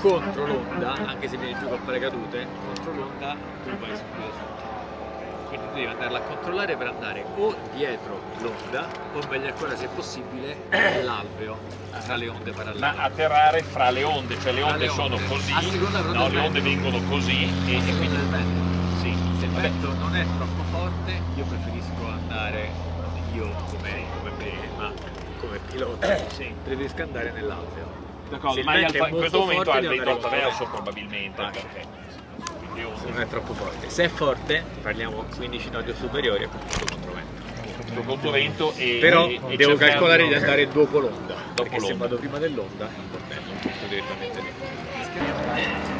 contro l'onda, anche se vieni giù con paracadute, contro l'onda tu vai subito sotto. Quindi tu devi andarla a controllare per andare o dietro l'onda o meglio ancora se possibile l'alveo tra le onde parallele. Ma atterrare fra le onde, cioè le onde, le sono onde. così, seconda però no, le onde vengono così e, e quindi del vento. sì. Se il vento non è troppo forte, io preferisco andare, io come, come me, ma come pilota, Sì. preferisco andare nell'alveo. D'accordo, ma vento è in questo momento ha il devo vento andare attraverso contro probabilmente Ah. perché Se non è troppo forte. Se è forte, parliamo 15 nodi superiori, è comunque controvento. sto contovento e Però e- e devo calcolare di andare dopo l'onda, Dopo perché se vado prima dell'onda, il vento tutto direttamente lì.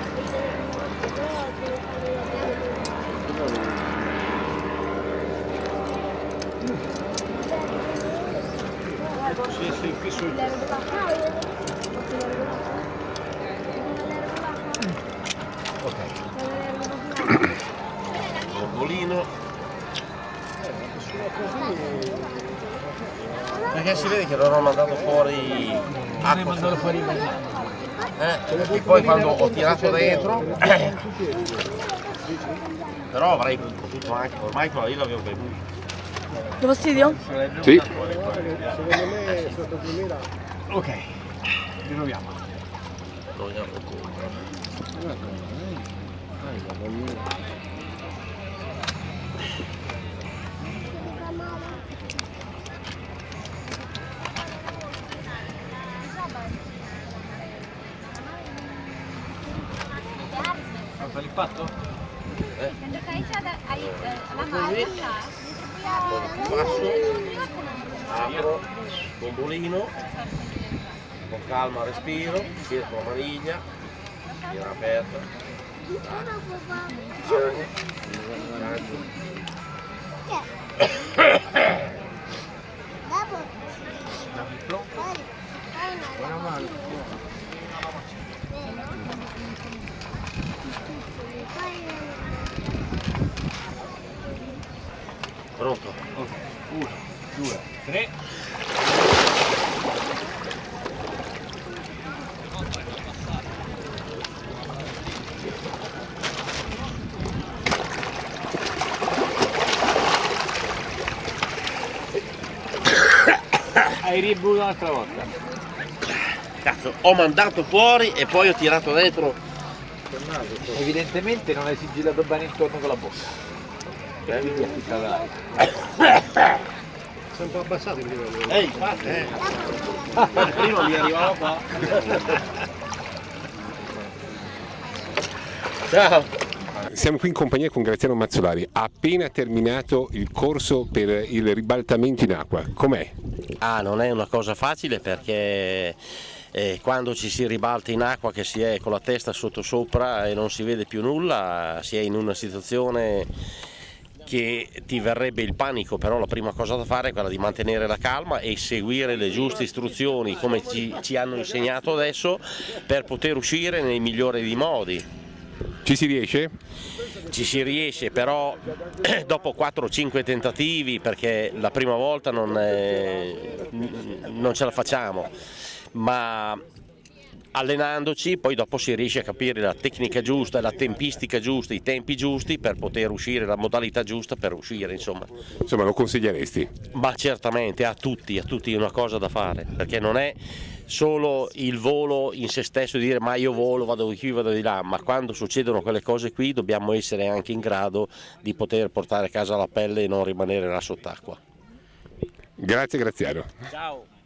Sì, sì, qui su. Bombolino. Perché si vede che non ho mandato fuori acqua. fuori Eh, e poi quando ho tirato dentro, però avrei potuto anche, ormai qua io l'avevo bevuto. Devo studio? Sì. Secondo me è sotto 2000. Ok, riproviamo. Non ne avevo compra. Fatto l'impatto? Apro, bombolino, con calma respiro, cerco la maniglia, era aperta. Apro, carico. Pronto? Uno, due, tre. Hai ribevuto un'altra volta. Cazzo, ho mandato fuori e poi ho tirato dentro. Evidentemente non hai sigillato bene intorno con la bocca. Sei un po' abbassato prima. Ehi, infatti, eh. Prima mi arrivava qua. Ciao. Siamo qui in compagnia con Graziano Mazzolari. Ha appena terminato il corso per il ribaltamento in acqua. Com'è? Ah, non è una cosa facile perché eh, quando ci si ribalta in acqua che si è con la testa sotto sopra e non si vede più nulla, si è in una situazione che ti verrebbe il panico, però la prima cosa da fare è quella di mantenere la calma e seguire le giuste istruzioni come ci, ci hanno insegnato adesso per poter uscire nei migliori dei modi. Ci si riesce? Ci si riesce però dopo 4-5 tentativi perché la prima volta non, è- non ce la facciamo, ma allenandoci poi dopo si riesce a capire la tecnica giusta, la tempistica giusta, i tempi giusti per poter uscire, la modalità giusta per uscire insomma. Insomma, lo consiglieresti? Ma certamente a tutti, a tutti è una cosa da fare, perché non è solo il volo in se stesso di dire ma io volo, vado di qui, vado di là, ma quando succedono quelle cose qui dobbiamo essere anche in grado di poter portare a casa la pelle e non rimanere là sott'acqua. Grazie Graziano. Ciao!